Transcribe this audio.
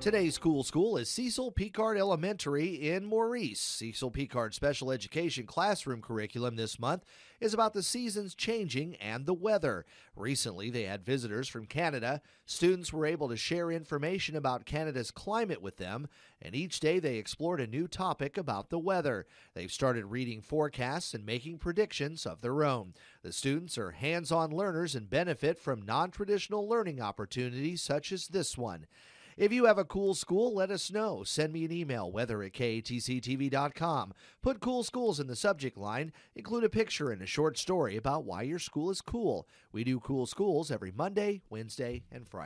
Today's cool school is Cecil Picard Elementary in Maurice. Cecil Picard's special education classroom curriculum this month is about the seasons changing and the weather. Recently, they had visitors from Canada. Students were able to share information about Canada's climate with them, and each day they explored a new topic about the weather. They've started reading forecasts and making predictions of their own. The students are hands on learners and benefit from non traditional learning opportunities such as this one. If you have a cool school, let us know. Send me an email, weather at katctv.com. Put cool schools in the subject line. Include a picture and a short story about why your school is cool. We do cool schools every Monday, Wednesday, and Friday.